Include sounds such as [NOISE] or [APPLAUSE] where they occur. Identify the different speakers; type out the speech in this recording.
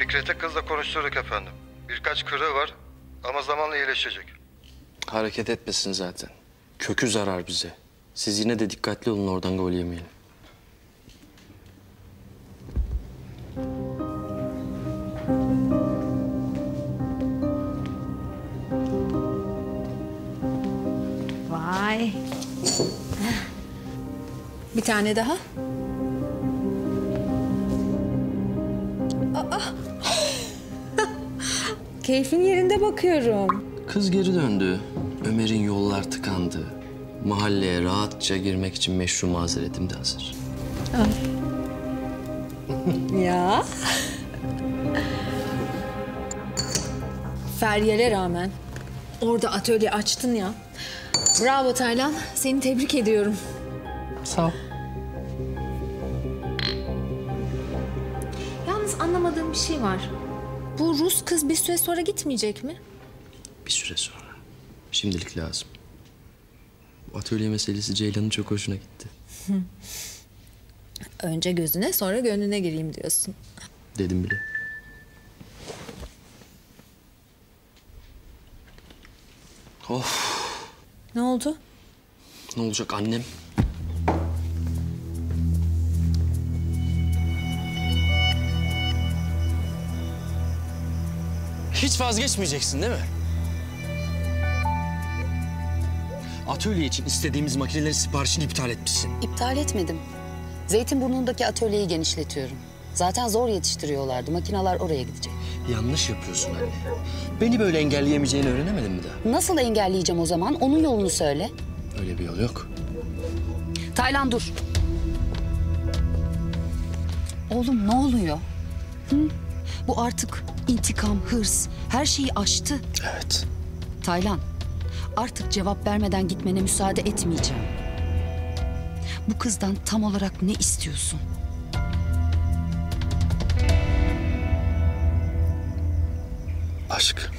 Speaker 1: Fikret'e kızla konuşturduk efendim. Birkaç kırığı var ama zamanla iyileşecek.
Speaker 2: Hareket etmesin zaten. Kökü zarar bize. Siz yine de dikkatli olun oradan gol yemeyelim.
Speaker 3: Vay. Bir tane daha. Keyfin yerinde bakıyorum.
Speaker 2: Kız geri döndü. Ömer'in yollar tıkandı. Mahalleye rahatça girmek için meşru mazeretim de hazır. [LAUGHS]
Speaker 3: Ya. [LAUGHS] Feryal'e rağmen orada atölye açtın ya. Bravo Taylan. Seni tebrik ediyorum.
Speaker 2: Sağ ol.
Speaker 3: Yalnız anlamadığım bir şey var. Bu Rus kız bir süre sonra gitmeyecek mi?
Speaker 2: Bir süre sonra. Şimdilik lazım. Bu atölye meselesi Ceylan'ın çok hoşuna gitti. [LAUGHS]
Speaker 3: Önce gözüne sonra gönlüne gireyim diyorsun.
Speaker 2: Dedim bile. Of.
Speaker 3: Ne oldu?
Speaker 2: Ne olacak annem? Hiç vazgeçmeyeceksin değil mi? Atölye için istediğimiz makinelerin siparişini iptal etmişsin.
Speaker 4: İptal etmedim. Zeytinburnu'ndaki atölyeyi genişletiyorum. Zaten zor yetiştiriyorlardı. Makineler oraya gidecek.
Speaker 2: Yanlış yapıyorsun anne. Beni böyle engelleyemeyeceğini öğrenemedin mi daha?
Speaker 4: Nasıl engelleyeceğim o zaman? Onun yolunu söyle.
Speaker 2: Öyle bir yol yok.
Speaker 4: Taylan dur. Oğlum ne oluyor? Hı? Bu artık intikam, hırs, her şeyi aştı.
Speaker 2: Evet.
Speaker 4: Taylan, artık cevap vermeden gitmene müsaade etmeyeceğim. Bu kızdan tam olarak ne istiyorsun?
Speaker 2: Aşk.